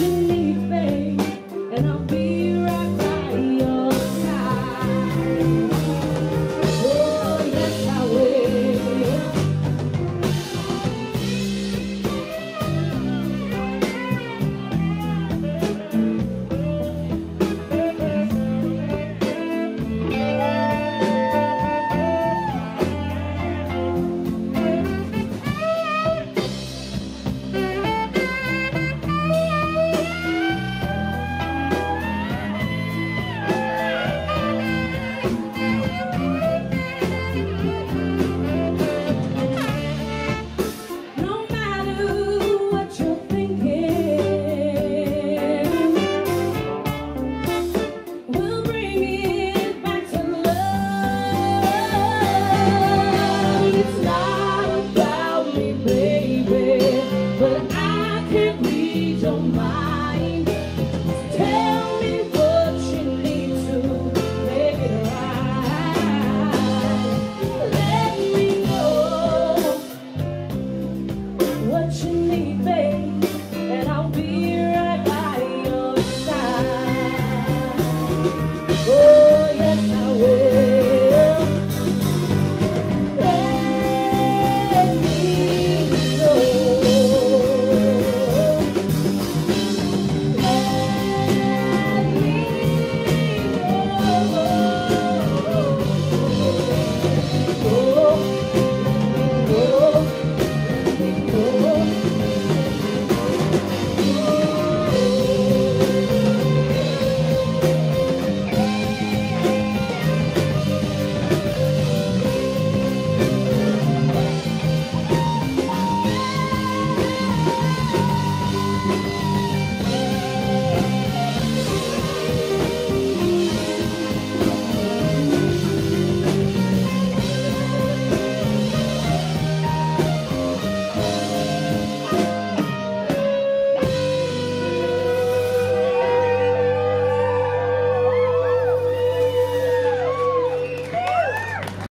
you need, babe, and I'll be.